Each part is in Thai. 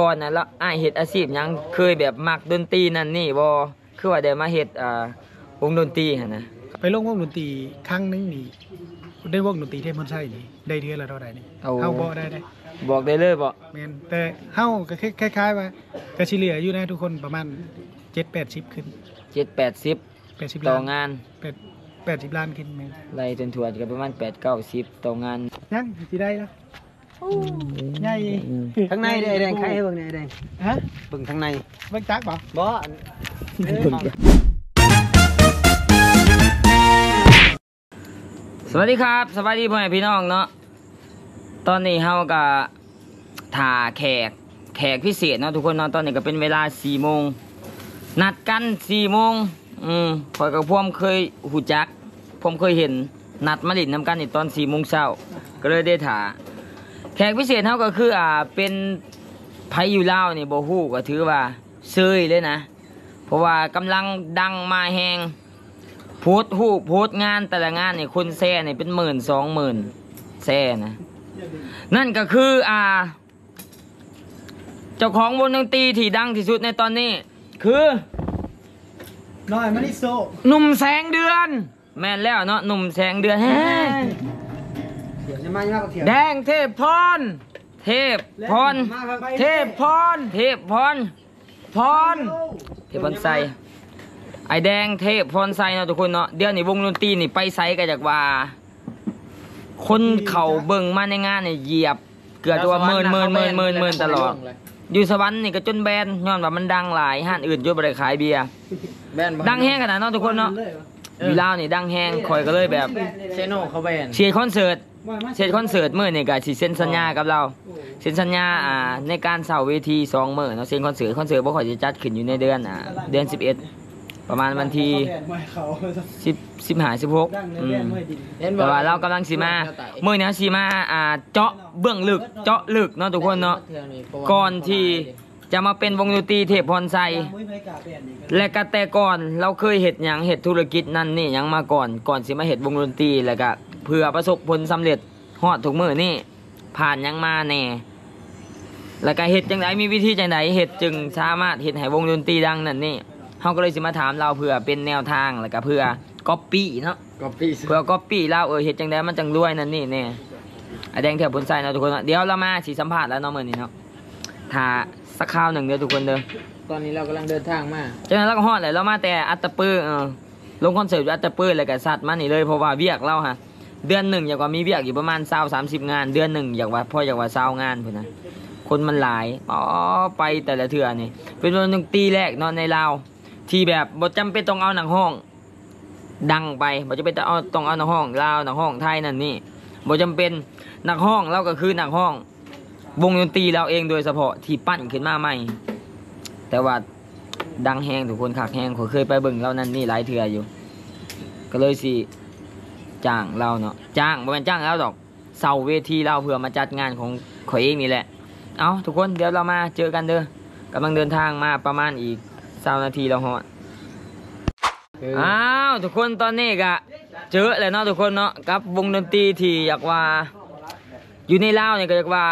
ก่อนน่ะแล้วอ้ายเฮ็ดอาชีพหยังเคยแบบมักดนตรีนั่นนี่บ่คือว่าได้มาเฮ็ดอ่าวงดนตรีหั่นนะไปลงวงดนตรีครั้งหนึงนี่ได้วงดนตรีเทพมนต์ไส้นี่ได้เดือนละเท่าไหร่นี่เอาเฮาบ่ได้ได้บอกได้เลยบ่แม่นแต่เฮาก็คล้ายๆว่าก็สิเหลืออยู่นะทุกคนประมาณ7 80ขึ้น7 80 80ต่อล้านงาน8 80ล้านขึ้นแม่นไล่จนทั่วก็ประมาณ8 90ต่องานยังสิได้ละ ใหญ่อืมข้างในเด้อไอ้แดงใครให้เบิ่งเนี่ยไอ้แดงฮะเบิ่งข้างในเบิ่งจักบ่บ่สวัสดีครับสวัสดีพ่อแม่พี่น้องเนาะตอนนี้เฮาก็ถ่าแขกแขกพิเศษเนาะทุกคนเนาะตอนนี้ก็เป็นเวลา4โมงนัดกัน4โมงอืมข่อยกับพวมเคยหูจักผมเคยเห็นนัดมาลินนำกันอีตอน4โมงเช้าก็เลยได้ถ่า แขกพิเศษเฮาก็คืออ่าเป็นไผอยู่ลาวนี่บ่ฮู้ก็ถือว่าเซยเลยนะ เพราะว่ากำลังดังมาแฮงโพสต์ฮู้โพสต์งานแต่ละงานนี่คนแซ่นี่เป็นหมื่นสองหมื่นแซ่นะ นั่นก็คืออ่า เจ้าของวงดนตรีที่ดังที่สุดในตอนนี้ คือน้อยมานิโซหนุ่มแสงเดือน แม่นแล้วเนาะหนุ่มแสงเดือน เฮ้ยเดี๋ยวจะมาย่ากับเถียงแดงเทพพร เทพพรมาครับเทพพร เทพพร พร เทพพรใสไอแดงเทพพรใสเนาะทุกคนเนาะ เดี๋ยวนี้วงดนตรีนี่ไปไซกันจากว่า คนเขาเบิ่งมาในงานเนี่ยเหยียบ เกือบจะว่าเมินเมินเมินเมินเมินตลอด อยู่สวรรค์นี่ก็จนแบนย้อนว่ามันดังหลายห้านอื่นอยุ่บริขายเบียร์แบนบ่ดังแห้งขนาดเนาะทุกคนเนาะอยู่ลาวนี่ดังแห้งคอยก็เลยแบบเซโนเขาแบนเสียคอนเสิร์ต เสร็จคอนเสิร์ตมื่อนี่ก็สิเซ็นสัญญากับเราเซ็นสัญญาอ่าในการเสาเวทีสองมื่อเนาะเซ็นคอนเสิร์ตคอนเสิร์ตบ่ค่อยจะจัดขึ้นอยู่ในเดือนอ่าเดือนสิบเอ็ดประมาณวันที่สิบสิบห้าสิบหกอืมแต่ว่าเรากำลังสิมามื่อนี้สิมาอ่าเจาะเบื้องลึกเจาะลึกเนาะทุกคนเนาะก่อนที่จะมาเป็นวงดนตรีเทพพรไซและก็แต่ก่อนเราเคยเห็ดหยังเห็ดธุรกิจนั่นนี่หยังมาก่อนก่อนสิมาเห็ดวงดนตรีแล้วก็ เพื่อประสบผลสำเร็จฮอดทุกมือนี่ผ่านหยังมาแน่แล้วก็เฮ็ดจังไดมีวิธีจังไดเฮ็ดจึงสามารถเฮ็ดให้วงดนตรีดังนั่นนี่เฮาก็เลยสิมาถามเราเพื่อเป็นแนวทางแล้วก็เพื่อก๊อปปี้เนาะก็ปี้เพื่อก๊อปปี้เราเออเฮ็ดจังไดมันจังรวยนั่นนี่แน่อะแดงแถวบนไซเนาะทุกคนเนาะเดี๋ยวเรามาสิสัมภาษณ์แล้วเนาะมื้อนี้เนาะถ้าสักคราวหนึ่งเด้อทุกคนเด้อตอนนี้เรากำลังเดินทางมาจากนั้นเราก็ฮอดเลยเรามาแต่อัตตปือเออลงคอนเสิร์ตอยู่อัตตปือแล้วก็สัตว์มานี่เลยเพราะว่าเวียกเราฮะ เดือนหนึ่งอยากว่ามีเวียกอยู่ประมาณ20 30งาน เดือนหนึ่งอยากว่าพ่ออยากว่า20งานพุ่นนะคนมันหลายอ๋อไปแต่ละเทื่อนี่เป็นวันดนตรีแรกนอนในลาวที่แบบบ่จำเป็นต้องเอาหนังห้อง ดังไปบ่จำเป็นต้องเอาต้องเอาหนังห้องลาวหนังห้องไทยนั่นนี่บ่จำเป็นหนังห้องเราก็คือหนังห้อง วงดนตรีเราเองโดยเฉพาะที่ปั้นขึ้นมาใหม่ แต่ว่าดังแห้งทุกคนขักแห้งขอยเคยไปเบิ่งเรานั่นนี่หลายเทื่ออยู่ ก็เลยสิ จ้างเราเนาะจ้างบ่แม่นจ้างเราดอกเสาเวทีเราเพื่อมาจัดงานของข่อยเองนี่แหละ เอาทุกคนเดี๋ยวเรามาเจอกันเด้อกำลังเดินทางมาประมาณอีก20นาทีเราฮอดอ้าวทุกคนตอนนี้ก็เจอแล้วเนาะทุกคนเนาะกับวงดนตรีที่อยากว่าอยู่ในลาวเนี่ยก็อยากว่า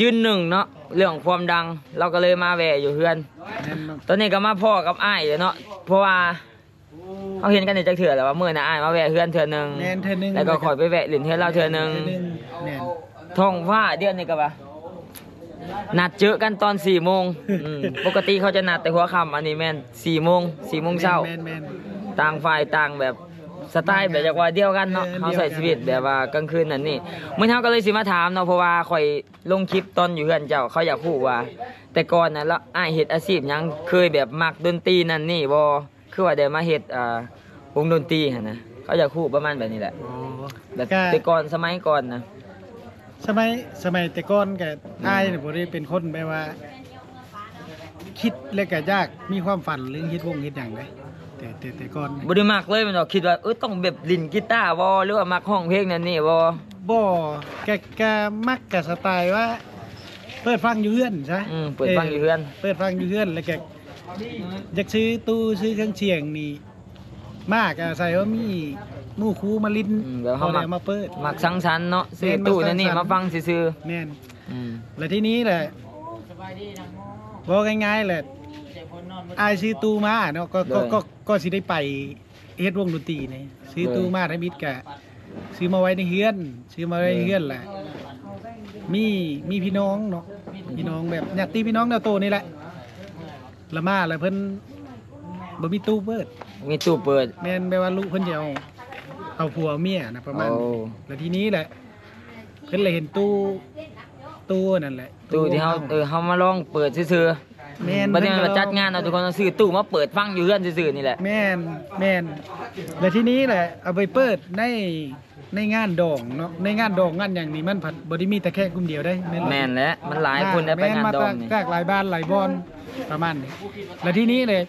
ยืนหนึ่งเนาะเรื่องความดังเราก็เลยมาแวะอยู่เพื่อนแม่นบ่ตอนนี้ก็มาพ่อกับอ้ายเดี๋ยวเนาะเพราะว่า เขาเห็นกันในจักเถื่อแล้วว่าเมื่อน่ะอ้ายมาแวะเพื่อนเถื่อหนึงแม่นเทื่อนึงแล้วก็คอยไปแวะเล่นเทื่อเราเถื่อหนึงเทื่อนึงแม่นท้องฟ้าเดือนนี้ก็ว่านัดเจอกันตอนสี่โมงอืมปกติเขาจะนัดแต่หัวค่ำอันนี้แม่นสี่โมงสี่โมงเช้าแม่นแม่น ต่างฝ่ายต่างแบบสไตล์แบบจากว่าเดียวกันเนาะเออเขาใส่เดียวกัน ชีวิตแบบว่ากลางคืนนั่นนี่มื่อเช้าก็เลยสิมาถามเนาะเพราะว่าข่อยลงคลิปตอนอยู่เพื่อนเจ้าเขาอยากพูดว่า แต่ก่อนนะแล้วอ้ายเฮ็ดอาชีพหยังเคยแบบมักดนตรีนั่นนี่บ่ คือว่าได้มาเฮ็ดอ่าวงดนตรีหั่นนะเขาอยากพูดประมาณแบบนี้แหละอ๋อแบบก็ แต่ก่อนสมัยก่อนนะ สมัยสมัยแต่ก่อนก็อ้ายเนี่ยบ่ได้เป็นคนแบบว่า คิดและก็ยากมีความฝันเรื่องเฮ็ดวงเฮ็ดหยังเลยแต่แต่แต่ก่อนบ่ได้มักเลยแมันดอกคิดว่าเออต้องแบบเลินกีตาร์บ่หรือว่ามักห้องเพลงนั่นนี่บ่บ่แกแกมักกับสไตล์ว่า เปิดฟังอยู่เฮือนซะอืมเปิดฟังอยู่เฮือน เปิดฟังอยู่เฮือนแล้วแก อยากซื้อตู้ซื้อเครื่องเสียงนี่มากอาศัยว่ามีหมู่ครูมาลิ้นอืมแบบเขาเขามัได้กมาเปิดมักสังสรรค์เนาะซื้อแม่นตู้มักสังนั่นนี่สรรค์มาฟังซื่อๆแม่นอืมแล้วที่นี้แหละบอกง่ายๆแหละอายซื้อตู้มาเนาะก็ก็ก็ก็สิได้ไปเฮ็ดวงดนตรีนี่ซื้อตู้มาทั้งมิดกะซื้อมาไว้ในเฮือนซื้อมาไว้ในเฮือนแหละมีมีพี่น้องเนาะพี่น้องแบบญาติพี่น้องแนวโตนี่แหละ ละมาแล้วเพิ่นบ่มีตู้เปิดมีตู้เปิด แม่นแปลว่าลูกเพิ่นจะเอาเอาผัวเมียนะประมาณโอ้นี้แล้วทีนี้แหละ เพิ่นเลยเห็นตู้ตู้นั่นแหละตู้ที่เฮาเออเฮามาลองเปิดซื่อแม่นๆบัดนี้มันเพิ่มาก็จัดงานเอาทุกคนเอาซื้อตู้มาเปิดฟังอยู่เฮือนซื่อๆนี่แหละ แม่นแม่นแล้วทีนี้แหละ เอาไปเปิดใน ในงานดองเนาะในงานดองงานอย่างนี้มันผัดบ่ได้มีแต่แค่กลุ่มเดียวได้แม่นบ่แม่นแล้วมันหลายคนได้ไปงานดองนี่แม่มาจากหลายบ้านหลายบอนประมาณนี้แล้วทีนี้เลย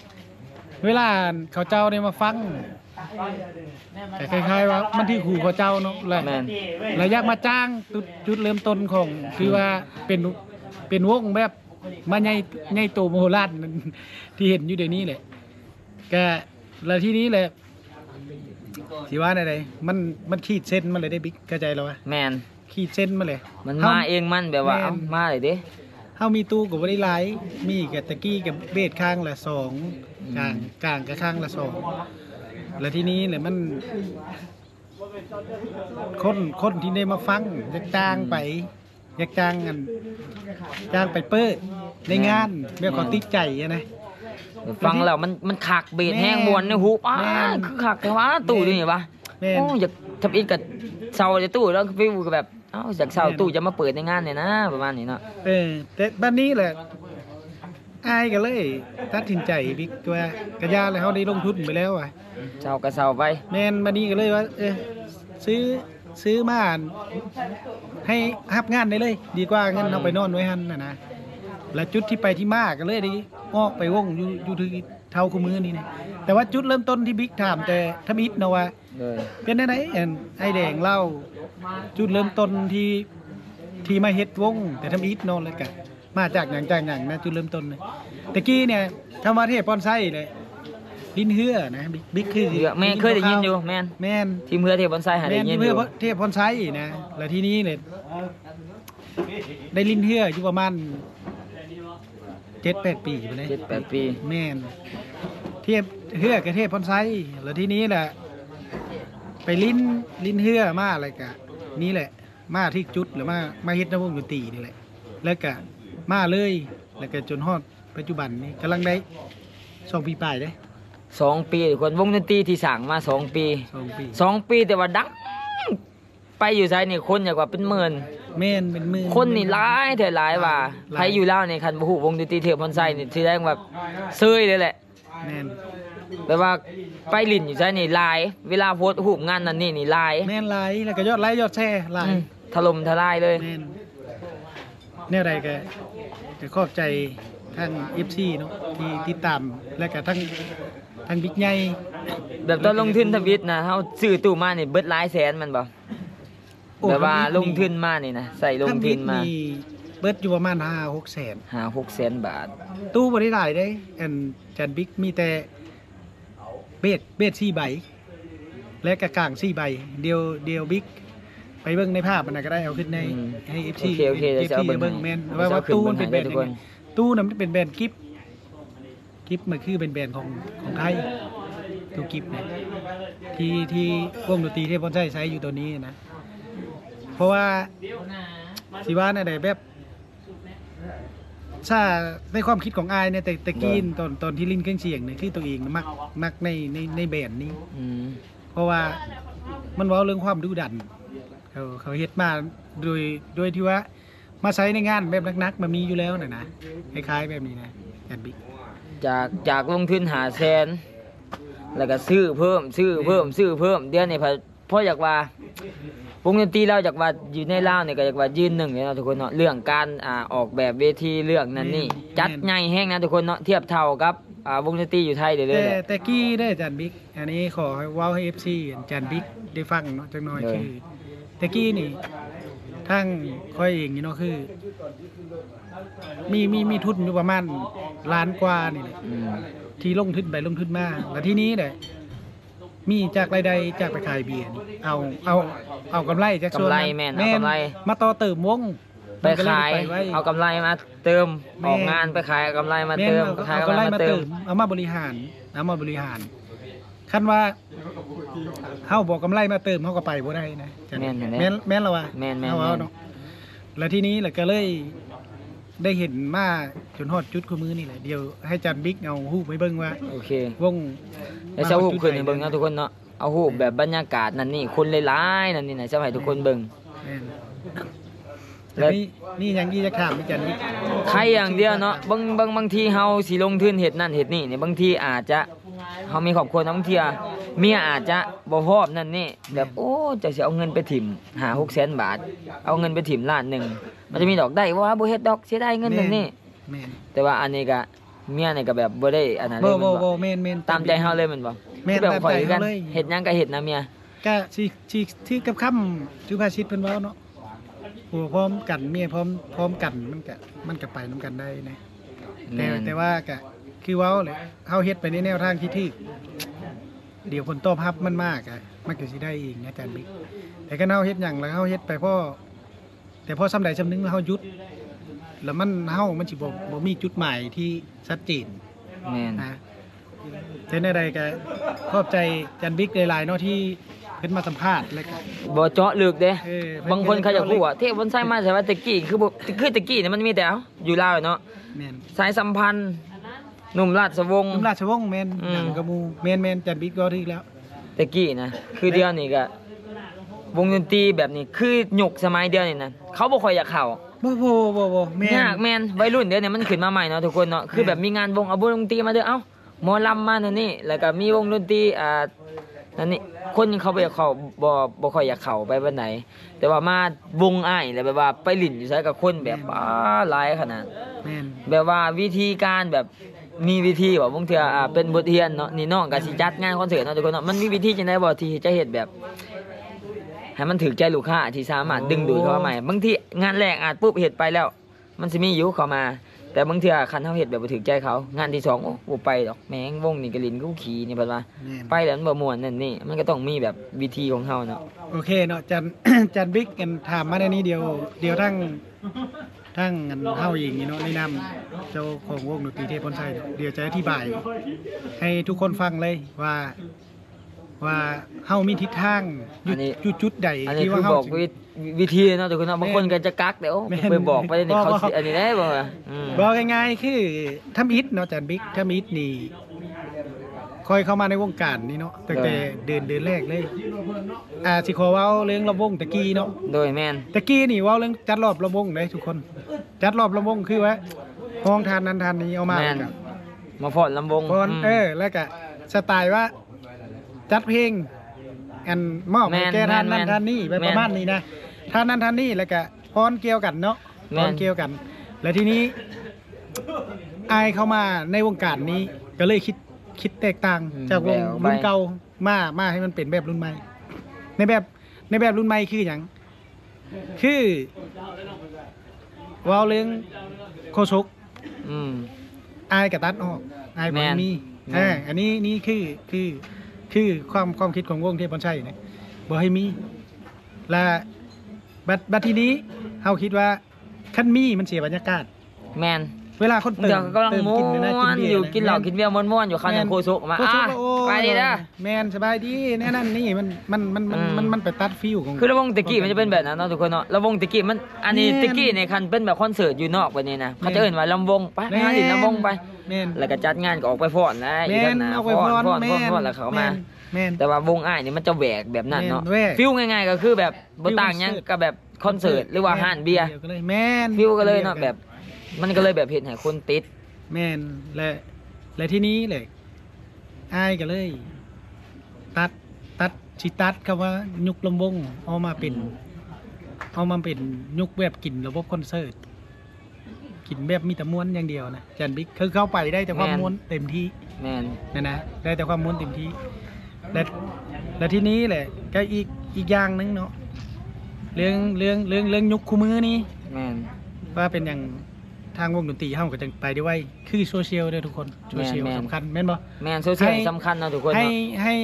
เวลาเขาเจ้าได้มาฟังแต่คล้ายๆว่ามันที่ขู่เขาเจ้าเนาะแหละแม่นแล้วอยากมาจ้างจุดจุดเริ่มต้นของคือว่าเป็นเป็นวงแบบมาใหญ่ใหญ่โตโมโหลานนั่นที่เห็นอยู่เดี๋ยวนี้แหละก็แล้วที่นี้แหละ สิว่าอะไรมันมันขีดเส้นมาเลยได้บิ๊กเข้าใจแล้ววะแม่นขีดเส้นมาเลย มันเฮมาเองมันแบบว่าแม่นเอ้ามาเลยเด้เฮามีตู้กับ่ได้หลายมีกับตะกี้กับเบสข้างละสองกลางกลางกับข้างละสองแล้วทีนี้เลยมันคนคนที่ได้มาฟังอยากจ้างไปอยากจ้างกันจ้างไปเปิดในงานเมื่อเขาติดใจอะนะ ฟังแล้วมันมันคักเบสแม่นแห้งมวนในหูป้าแม่นคือคักแต่ว่าตู้นี่ปะแม่นโอ้อยากทำอีกกับเซาจะตู้แล้วฟิวก็แบบเอ้าจากเซาแม่นตู้จะมาเปิดในงานเนี่ยนะ ประมาณนี้เนาะเออแต่บ้านนี้แหละอายกันเลยตัดสินใจบิ๊กว่ากระยาเลยเขาได้ลงทุนไปแล้วอะเซาก็เซาไปแมนมานี่ก็เลยว่าเออซื้อซื้อมาให้ฮับงานได้เลย ดีกว่าเงินเอาไปนอนไว้หันนะนะ และจุดที่ไปที่มาก็เลยไดีออกไปวงอยู่อยู่ที่เท่าคู่มือนี่นะแต่ว่าจุดเริ่มต้นที่บิ๊กถามแต่ทมิดนะว่าเลยเป็นได้ไหนเอ็นไอแดงเล่า จุดเริ่มต้นที่ที่มาเฮ็ดวง แต่ทำอีทโนอนเลยกันมาจากอย่างจากอย่างนะจุดเริ่มต้นเลยตะกี้เนี่ยทำมาเทพปอนไซเลยลินเฮือนะบิ๊กบิ๊กคือเดี๋ยวแม่เคยได้ยินอยู่แม่นแม่นทีมเพื่อเทพบอนไซหาแม่ได้นยินที่อเพื่อยู่เทพพรไซนะแล้วที่นี้เลยได้ลินเฮืออยู่ประมาณ เจ็ดแปดปีไปเลยเจ็ดแปดปีแม่นเทพเฮือกับเทพพรไซแล้วที่นี้แหละไปลิ้นลิ้นเฮือมาอะไรกะ นี่แหละ มาที่จุดหรือมามาเฮ็ดนวงดนตรีนี่แหละ แล้วก็มาเลยแล้วก็จนฮอดปัจจุบันนี้กำลังได้สองปีปลายเด้สองปีทุกคนวงดนตรีที่สั่งมาสองปีสองปีสองปีแต่ว่าดังไปอยู่ไซนี่คนอยากว่าเป็นหมื่น แม่นเป็นมือคนนี่ร้ายแต่ร้ายว่าหลายใครอยู่แล้วในคันบุหูวงดนตรีเทพบอนไซนี่ที่แรกแบบเซยเลยแหละแม่นแต่ว่าไปลินอยู่ไซนี่ลาย เวลาโพสต์หูปงานนั่นนี่นี่ลายแม่นหลายแล้วก็ยอดไลค์ยอดแชร์หลายอืมถล่มทลายเลยแม่นแนวใดก็ก็ขอบใจทาง FC เนาะที่ติดตามและก็ทั้งทางบิ๊กใหญ่แบบตอนลงทุนทวิตนะเฮาซื้อตู้มานี่เบิดหลายแสนมันบ่โอ้ แบบว่าทางลบิ๊กงทุนมานี่นะใส่ลงทางทุบิ๊นกมานี่เบิดอยู่ประมาณ5 6แสนหาหกแสนบาท ตู้บ่ได้หลายได้อันจันบิ๊กมีแต่เบสเบส4ใบ และกระกลาง4ใบ เดียวเดียวบิ๊กไปเบิ่งในภาพมันนะก็ได้เอาขึ้นในอืมให้ FC โอเคโอเคเดี๋ยวจะเอา FC เบิ่งเบิ่งให้แม่นเดี๋ยวว่าจะว่าเอาขึ้นตู้มันเป็นเบิ่แบงบให้ทุกยังคไงนตู้นั้นมันเป็นแบรนด์กิฟกิฟมันคือเป็นแบรนด์ของของไทยตู้กิฟเนี่ยที่ที่วงดนตรีที่พอนใช้ใช้อยู่ตัวนี้นะ เพราะว่าสิว่าในใดแบบถ้าในความคิดของอายเนี่ยแต่แต่กี้ตอนตอนที่ลิ้นเครื่องเสียงเนี่ยคือตัวเองมักมักในในในแบรนด์นี้อืมเพราะว่ามันเว้าเรื่องความดุดัน เขาเขาเฮ็ดมาโดยโดยที่ว่ามาใช้ในงานแบบนักๆมันมีอยู่แล้วน่ะนะคล้ายๆแบบนี้นะแอนบิ๊กจากจากลงทุนหาแสนแล้วก็ซื้อเพิ่มซื้อเพิ่มซื้อเพิ่มเดี๋ยวนี้พอเพราะอยากว่า วงดนตรีเราอยากว่าอยู่ในลาวเนี่ยก็อยากว่ายืนหนึ่งเลยเนาะทุกคนเนาะเรื่องการอ่าออกแบบเวทีเรื่องนั้นนี่จัดใหญ่แห้งนะทุกคนเนาะเทียบเท่ากับอ่าวงดนตรีอยู่ไทยเด้อเลแต่ยแหละแต่กี้ได้อาจารย์บิ๊ก อันนี้ขอให้เว้าให้ FC อาจารย์บิ๊กได้ฟังเนาะจักหน่อยเลยคือแต่กี้นี่ทั้งค่อยเองนี่เนาะคือ มีมีมีทุนอยู่ประมาณล้านกว่านี่แหละ อืมที่ลงทุนไปลงทุนมาแล้วที่นี้เนี่ย มีจากรายได้จากไปขายเบียร์นี่เอาเอาเอากำไรจากส่วนกำไรนั้นแม่นเอากำไร มาต่อเติมวงไปขายมันก็เลยไปไว้ เอากำไรมาเติมแม่ ออกงานไปขายเอากำไรมาแม่นเติมเอาขายเอากำก็ไรไล่มามาเติเติมมเอามาบริหารเอามาบริหารคันว่าเฮาบอกกำไรมาเติมเฮาก็ไปบ่ได้นะจันแม่นเห็นไหมแม่นแม่นแล้วว่าแม่นแม่นเอาเอาเนาะแล้วทีนี้แหละก็เลย ได้เห็นมาจนฮอดจุดคู่มือนี่แหละเดี๋ยวให้จันบิ๊กเอาฮู้ไปเบิ่งว่าโอเควงแล้วเช้าหูขึ้นให้เบิ่งเนาะทุกคนเนาะเอาหูปแบบบรรยากาศนั่นนี่คนหลายๆนั่นนี่นะจะให้ทุกคนเบิ่งแม่นแล้แล้ววนี่นี่ยังยี่จะถามพี่จันบิ๊กใครอย่างเดียวเนาะบางบางบางทีเฮาสิลงทุนเฮ็ดนั่นเฮ็ดนี่เนี่ยบางทีอาจจะ เฮามีครอบครัวนะบางทีอะเมียอาจจะบ่พร้อมนั่นนี่แบบโอ้จะสิเอาเงินไปถิ่มหา6แสนบาท เอาเงินไปถิ่มล้านหนึงมันจะมีดอกได้ว่าบ่เฮ็ดดอกเสียดายเงินนั่นนี่แม่นแต่ว่าอันนี้ก็เมียนี่ก็แบบบ่ได้อันนั้นเลบ่ยบ่มันบ่บ่แม่นแม่นตามใจเฮาเลยแมันบ่แม่นคือแบบข่อยตามใจกันเฮาเลยเฮ็ดหยังก็เฮ็ดนะเมีย ก็สิสิที่กับค่ำจุภาชิตเพิ่นเว้าเนาะผัวพร้อมกันเมียพร้อมพร้อมกันมันก็มันก็ไปนํกันได้นะ แต่แม่นแต่ว่าก็ คือเว้าแหละเฮาเฮ็ดไปในแนวทางที่ถูกเดี๋ยวผลตอบรับมันมากอะมันก็สิได้เองนะอาจารย์บิ๊กแต่ก็เฮาเฮ็ดหยังแล้วเฮาเฮ็ดไปพ่อแต่พอสำใดสำนึงแล้วเฮาหยุด แล้วมันเฮามันสิบ่บ่มีจุดหมายที่ชัดเจนแม่นนะเช่นใดก็ขอบใจอาจันบิ๊กหลายๆเนาะที่เพิ่นมาสัมภาษณ์แล้วก็ บ่เจาะลึกเด้ เออบางคนเขาจะพูดว่าเทพบนไส้มาใช่ว่าตะกี้คือบ่คือตะกี้เนี่ยมันมีแต่เอาอยู่ลาวเนาะแม่น สายสัมพันธ์ หนุ่มราชวงศ์นุ่มราชวงศ์แม่นอืม หนังกระมูแม่นแม่นอาจันบิ๊กก็ถึกแล้ว ตะกี้นะคือเดียวนี่ก็วงดนตรีแบบนี้คือหยกสมัยเดียวนี่นะเขาบ่ค่อยอยากเข้าบ่บ่บ่บ่แม่น ยากแม่นวัยรุ่นเดี๋ยวนี้มันขึ้นมาใหม่เนาะทุกคนเนาะคือแบบมีงานวงเอาวงดนตรีมาเด้อเอ้าหมอลำมานั่นนี่แล้วก็มีวงดนตรีอ่านั่นนี่คนเขาบ่อยากเข้าบ่บ่ค่อยอยากเข้าไปบันไหน แต่ว่ามาวงอ้ายแล้วแบบว่าไปหลินอยู่ใช้กับคนแบบอ้าหลายขนาด แม่น แบบว่าวิธีการแบบ มีวิธีแบบบางเทื่ออ่าเป็นบทเรียนเนาะนี่น้องก็สิจัดงานคอนเสิร์ตเนาะทุกคนเนาะมันมีวิธีจังไดบ่ที่จะเฮ็ดแบบให้มันถือใจลูกค้าที่สามารถดึงดูดเข้ามาใหม่บางทีงานแรกอาจปุ๊บเฮ็ดไปแล้ว มันสิมีอยู่เข้ามา แต่บางเทื่อคันเฮาเฮ็ดแบบบ่ถือใจเขา งานที่สองโอ้บ่ไปดอกแม่งวงนี่ก็ลินกูขี่นี่เพิ่นว่าแม่น ไปแล้วมันบ่ม่วนนั่นนี่มันก็ต้องมีแบบวิธีของเฮาเนาะ โอเคเนาะจัน จันบิ๊กกันถามมาในนี้เดียว เดียวทั้ง ทั้งอันเฮาเองนี่เนาะในนามเจ้าของวงดนตรีเทพพลชัยเนาะเดี๋ยวจะอธิบาย ให้ทุกคนฟังเลยว่า ว่าเฮามีทิศทางอยู่อันนี้ อยู่จุดใดอันนี้ที่คืว่าอเฮาบอกสิวิวิธีเนาะทุกคนเนาะบางคนก็จะกักเดี๋ยวแม่นไปบอกไปนี่บอกเขาว่าสิอันนี้ได้บ่ว่าอืม บอกง่ายๆคือทำอิฐเนาะจันบิ๊กทำอิฐนี่ คอยเข้ามาในวงการนี่เนาะตั้งแต่เดือนเดือนแรกเลยอ่าสิขอเว้าเรื่องลำวงตะกี้เนาะโดยแม่นตะกี้นี่เว้าเรื่องจัดรอบลำวงเลยทุกคน จัดรอบลำวงคือว่าห้องทานนั้นทานนี้เอามาแม่นแล้วก็มาพอดลำวงพอนมเออแล้วก็สไตล์ว่าจัดเพลงอันมอบให้แม่นแก่ทานนั้นแม่นทานนี้ไปแม่นประมาณนี้นะทานนั้นทานนี้แล้วก็พรเกี่ยวกันเนาะแม่พนรเกี่ยวกัน แล้วทีนี้อายเข้ามาในวงการนี้ก็เลยคิด คิดแตกต่างอืมจากวงแบบไปรุ่นเก่ามามาให้มันเป็นแบบรุ่นใหม่ ในแบบในแบบรุ่นใหม่คืออย่างคือเว้าเรื่องโคชก อืม อายกับตัดออกอายบแม่อกนมีแม่นอ่าอันนี้นี่คือคือคือความความคิดของวงเทพบอลชัยนะบอกให้มี และบัดบัดทีนี้เฮาคิดว่าคันมีมันเสียบรรยากาศ แม่น เวลาคนเติเดี๋ยมวกำลังเติมม้วกินเนยนะนเบียร์อยู่ะกินเหล้าแม่กินเบียร์ม้วนๆอยู่คันอย่างโคสุกมาโคชอะกโอ้ไปดีนะแมนสบายดีแน่นั่นนี่มันมันมันมันอืมมันมันไปตัดฟิวของคือระวงตะกี้มันจะเป็นแบบนั้นเนาะทุกคนเนาะระวงตะกี้มันอันนี้แม่นตะกี้ในคันเป็นแบบคอนเสิร์ตอยู่นอกแบบนี้นะเขาจะแม่นเอิ่นว่าลำวงไปไปหาดินลำวงไปแมนแล้วก็จัดงานก็ออกไปฟ้อนนะแมอีกนนะเอาไปฟ้พอนรฟ้อนแมฟ้อนนฟ้อนแล้วเขามาแมนแต่ว่าวงอ้ายนี่มันจะแหวกแบบนั้นเนาะแม่นแหวกฟิลง่ายๆก็คือแบบบ่ต่างหยังฟิลคอนเสิร์ตกับแบบคอนเสิร์ตหรือว่าห้านเบียร์ดีวกันเลยแมนฟิลก็เลยเนาะแบบ มันก็เลยแบบเห็นให้คนติด แมนและและที่นี้เลยอายก็เลย ตัดตัดชิตัดคำว่ายุกลำวงเอามาเป็น เอามาเป็นยุกแบบกินระบบคอนเสิร์ตกินแบบมีแต่ม้วนอย่างเดียวนะจันบิ๊กคือเข้าไปได้แต่ความแม่น ม้วนเต็มที่แม่นนะนะได้แต่ความม้วนเต็มที่และและที่นี้แหละก็อีกอีกอย่างหนึงเนาะเรื่องเรื่องเรื่องเรื่องยุคคู่มือนี้แม่นว่าเป็นอย่าง ทางวงดนตรีเฮาก็จะไปได้ไวคือโซเชียลเด้อทุกคนโซเชียลแม่นสำคัญแม่นบ่แม่นโซเชียลให้สำคัญเนาะทุกคนให้เนาะให้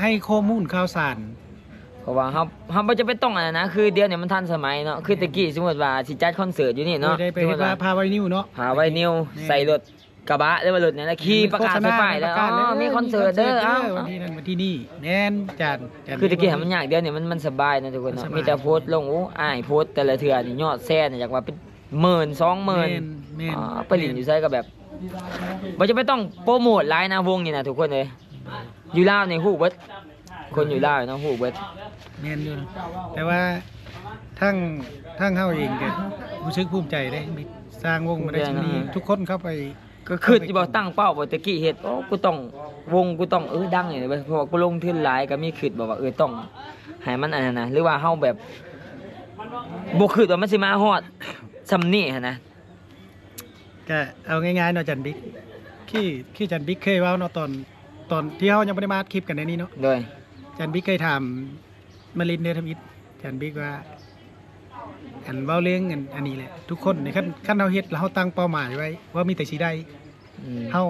ให้ข้อมูลข่าวสาร เพราะว่าเฮาเฮาบ่จะไปต้องอันนั้นนะ คือเดี๋ยวนี้มันทันสมัยเนาะคือตะกี้สมมุติว่าสิจัดคอนเสิร์ตอยู่นี่เนาะได้ไปสมเฮ็มุดติว่าว่าพาไว้นิ้วเนาะ หาไว้นิวใส่รถกระบะหรือว่ารถเนี่ยแล้วขี่ประกาศใส่ป้ายแล้วอ๋อมีคอนเสิร์ตเด้อเอ้า วันที่นั่นวันที่นี่แน่นจานจาน คือตะกี้หามันยากเดี๋ยวนี้มันมันสบายนะทุกคนเนาะสบาย มีแต่โพสต์ลงโอ้อ้ายโพสต์แต่ละเทื่อนี่ยอดแซ่เนี่ยอยากว่าเป็น หมื่นสองหมื่นแม่นแม่นอ๋อไปหลินอยู่ไสก็แบบบ่จะไม่ต้องโปรโมทหลายนะวงนี่นะทุกคนเลยอยู่ลาวนี่ฮู้เบิดคนอยู่ลาวเนาะฮู้เบิดแม่นอยู่นะแต่ว่าทั้งทั้งเฮาเองก็รู้สึกภูมิใจได้มีสร้างวงมาได้ชนี้ทุกคนเข้าไปก็คือที่บอกตั้งเป้าบ่ตะกี้เฮ็ดโอ้กูต้องวงกูต้องเออดังอย่างนี้เว้ยเพราะว่ากูลงทุนหลายก็มีคิดบอกว่าเออต้องให้มันอันนั้นนะหรือว่าเฮาแบบบ่คิดว่ามันสิมาฮอด ซำนี้หันนะก็เอาง่ายๆเนาะจันบิ๊กคือคือจันบิ๊กเคยเว่าเนาะตอนตอนที่เฮายังบ่ได้มาอัดคลิปกันในนี้เนาะโดยจันบิ๊กเคยถามมารินเดอร์ทมิดจันบิ๊กว่าอันเว้าเรื่องอันอันนี้แหละทุกคนในขั้นขั้นเฮาเฮ็ดแล้วเฮาตั้งเป้าหมายไว้ ว่ามีแต่สิได้อืมเฮา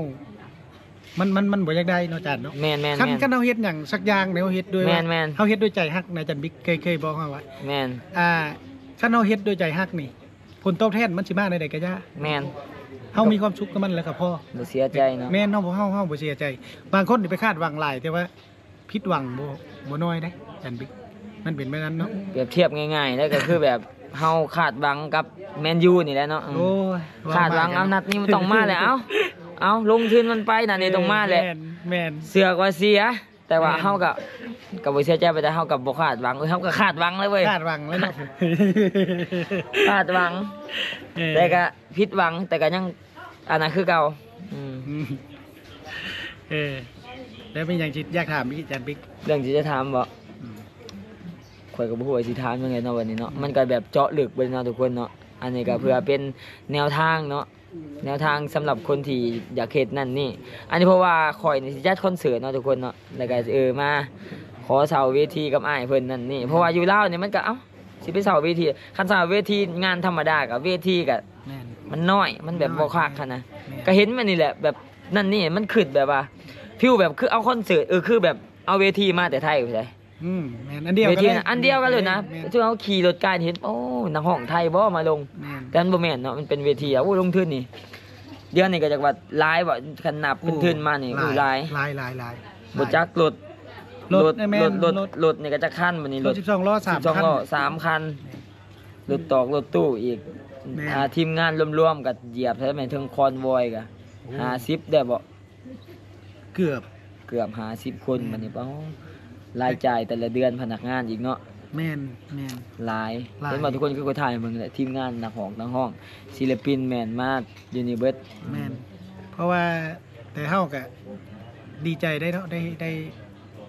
มันมันมันบ่อยากได้เนาะจันเนาะแม่นแม่นขั้นแม่นขั้นเฮาเฮ็ดหยังสักอย่างเนี่ยเฮาเฮ็ดด้วยแม่ว่านแม่นเฮาเฮ็ดด้วยใจฮักนะจันบิ๊กเคยเคยบอกเฮาว่าแม่นอ่าขั้นเฮาเฮ็ดด้วยใจฮักนี่ ผลตอบแทนมันสิมาในใดก็ยาแม่นเฮามีความสุขกับมันแล้วก็พอบ่เสียใจเนาะแม่นเฮาบ่เฮาเฮาบ่เสียใจ บางคนนี่ไปคาดหวังหลายแต่ว่าผิดหวังบ่บ่น้อยเด้จันบิ๊กมันเป็นแบบนั้นเนาะเปรียบเทียบง่ายๆแล้วก็คือแบบเฮาคาดหวังกับแมนยูนี่แหละเนาะอืมโอ้ยคาดหวังเอานัดนี้มันต้องมาแหละเอ้าเอาลงทุนมันไปน่ะนี่ต้องมาแหละม่นแม่นเสือกว่าเสีย แต่ว่าแม่นเฮากับกับบ่เสียใจไปแต่เฮากับบ่คาดหวังเอ้ยเฮาก็คาดหวังเลยเว้ยคาดหวังแล้วเนาะคาดหวังเออแต่ก็ผิดหวัง แต่ก็ยังอันนั้นคือเก่าอืมอืมเออแล้วเป็นอย่างที่อยากถามพี่จันบิ๊กเรื่องที่จะถามบ่อืมข่อยก็บ่ฮู้ว่าสิถามยังไงเนาะวันนี้เนาะมันก็แบบเจาะลึกไปเนาะทุกคนเนาะอันนี้ก็เพื่อเป็นแนวทางเนาะ แนวทางสำหรับคนที่อยากเฮ็ดนั่นนี่ อันนี้เพราะว่าข่อยนี่สิจัดคอนเสิร์ตเนาะทุกคนเนาะแล้วก็เออมา ขอเสาเวทีกับอ้ายเพิ่นนั่นนี่ เพราะว่าอยู่ลาวเนี่ยมันก็เอ้าสิไปเสาเวทีคันเสาเวทีงานธรรมดากับเวทีก็แม่นมันน้อย มันแบบบ่คักค่ะนะแม่นก็เห็นมันนี่แหละแบบนั่นนี่มันขึ้นแบบว่าฟิวแบบคือเอาคอนเสิร์ตเออคือแบบเอาเวทีมาแต่ไทยไปเลย อืมแม่นอันเดียวเวกันทีเลยน่ะอันเดียวกันเลยนะแม่นช่วงเขาขี่รถการเห็นโอ้นักห้องไทยบ่มาลง แม่น แต่มันบ่แม่นเนาะมันเป็นเวทีอะโอ้ลงทุนนี่ เดือนนี้ก็จากว่าหลายบ่คันนับเป็นทุนมานี่อู้หลายหลายหลายหลาย บ่จักรถรรถถแม่นรถรถรถ รถนี่ก็จะคันบัดนี้รรถถสิบสองล้อสามสองคันล้อสามคันรถตอกรถตู้อีกแม่น อ่าทีมงานรวมๆกับเหยียบใช่ไหมถึงคอนวอยกะโอ้หาสิบได้บ่เกือบ เกือบหาสิบคนมันนี่เป้า รายจ่ายแต่ละเดือนพนักงานอีกเนาะแม่นแม่นหลายหลาย เห็นบ่ทุกคนคือคนไทยมึงแหละทีมงานนักห้องนักห้อง ศิลปินแมนมากยูนิเบิร์ตแม่นเพราะว่าแต่เฮาก็ดีใจได้เนาะได้ได้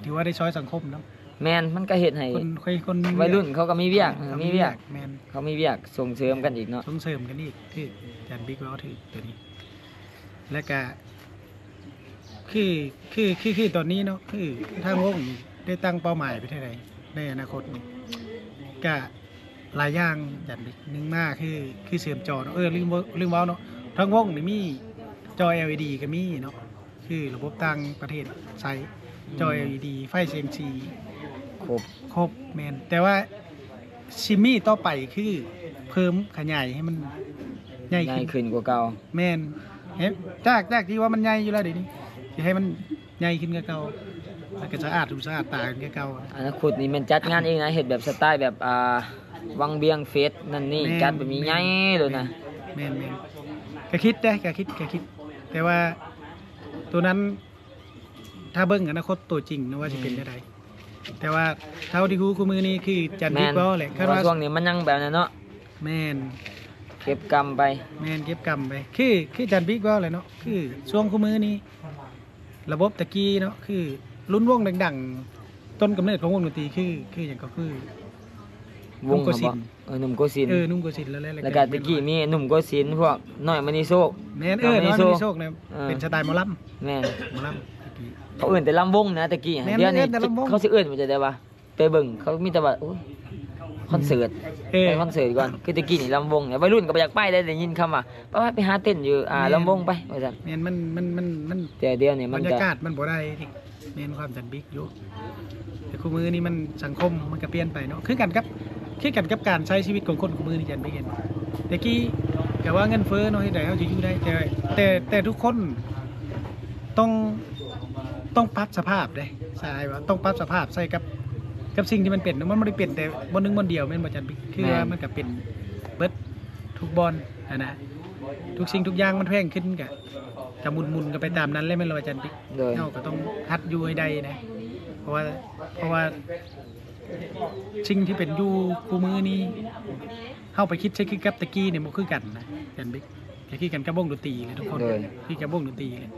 ถือว่าได้ช่วยสังคมเนาะแมนมันก็เฮ็ดให้คนคนคนมีวัยรุ่นเขาก็มีเวียกเออมีเวียก แม่นเขามีเวียกส่งเสริมกันอีกเนาะส่งเสริมกันอีกคือจันบิ๊กว่าถือตัวนี้ แล้วก็คือคือคือคือตอนนี้เนาะคือทางวง ได้ตั้งเป้าหมายไปเท่าไหร่ในอนาคตนี่ก็หลายอย่างจันบิ๊กหนึ่งมากคือคือเสื่อมจอเนาะเออลืมเว้าลืมเว้าเนาะทางวงนี่มีจอ LED ก็มีเนาะคือระบบต่างประเทศใช้จอ LED ไฟเสียงสีครบครบแมนแต่ว่าชิมมี่ต่อไปคือเพิ่มขยายให้มันใหญ่ง่ายขึ้นขึ้นกว่าเก่าแมนเห็นจากจากที่ว่ามันใหญ่อยู่แล้วเดี๋ยวนี้จะให้มันใหญ่ขึ้นกว่าเก่า แล้วก็สะอาดดูสะอาดตาขึ้นกว่าเก่าอนาคตนี่มันจัดงานเองนะเฮ็ดแบบสไตล์แบบอ่าวังเบียงเฟสนั่นนี่แม่นจัดแบบมีใหญ่เลยนะแมนแมนก็คิดได้ก็คิดก็คิด แต่ว่าตัวนั้น ถ้าเบิ้งอนาคตตัวจริงนะว่าจะเป็นได้ไดแต่ว่าเท่าที่คูคู่มือนี้คือจันแมบิ๊กนบอลแหละเพคาดราะว่าว่าช่วงนี้มันยังแบบนั้นเนาะแมนเก็บกรรมไปแมนเก็บกรรมไป คือคือจันบิ๊กว่าอะไรเนาะคือช่วงคู่มือนี้ระบบตะกี้เนาะคือ รุ่นวงดังๆ ต้นกำเนิดของวงดนตรีคือคืออย่างก็คือ วงหนุ่มโกสินเออหนุ่มโกสินเออนุ่มกว่าสินแล้วแหละแล้วก็ตะกี้มีหนุ่มโกสินพวกน้อยมณีโชค แมนเออน้น้ออยยมณีมีโชโชคคนะเออ เป็นสไตล์หมอลแม่นำหมอลำตะกี้เขาเอื่นแต่ลำวงนะตะกี้แม่นเดี๋ยวนี้เอิ้นแต่ลำวง เขาสิเอื่นมันจะได้ปะไปเบิ่งเขามีแต่ว่าโอ้ยคอนเสิร์ต เออ ไปคอนเสิร์ตก่อนคือตะกี้นี่ลำวงเนี่ยวัยรุ่นก็บ่อยากไปได้ได้ยินคำว่าไปไปหาเต้นอยู่อ่าลำวงไปว่าซั่นแม่นมันมันมันมันแต่เดี๋ยวนี้บมัรนรก็ยากาศมันบ่ได้ ที่แม่นความจันบิ๊กอยู่แต่คู่มือนี่มันสังคมมันก็เปลี่ยนไปเนาะคือกันกับคือกันกับการใช้ชีวิตของคนคู่มือนี่จันบิ๊กเห็นแต่กี้ก็ว่าเงินเฟ้อเนาะที่ใดเขาจะอยู่ได้แต่แต่แต่ทุกคนต้องต้องปรับสภาพเด้ใช่ว่าต้องปรับสภาพใส่กับกับสิ่งที่มันเป็นมันไม่ได้เป็นแต่บนหนึงบนเดียวแม่นบ่จันบิ๊กคือว่ามันก็เป็นเบิดทุกบอลนะนะ ทุกสิ่งทุกอย่างมันแพงขึ้นกะจะหมุนหมุนๆกันไปตามนั้นเลยแม่นบ่จันบิ๊กโดยเราก็ต้องฮัดอยู่ให้ได้นะ เพราะว่าเพราะว่าสิ่งที่เป็นอยู่คู่มือนี้เข้าไปคิดใช้คือกับตะกี้เนี่ยมันคือกันนะกันบิ๊กก็คือกันกับวงดนตรีเลยทุกคนโดย คือกับวงดนตรีเลย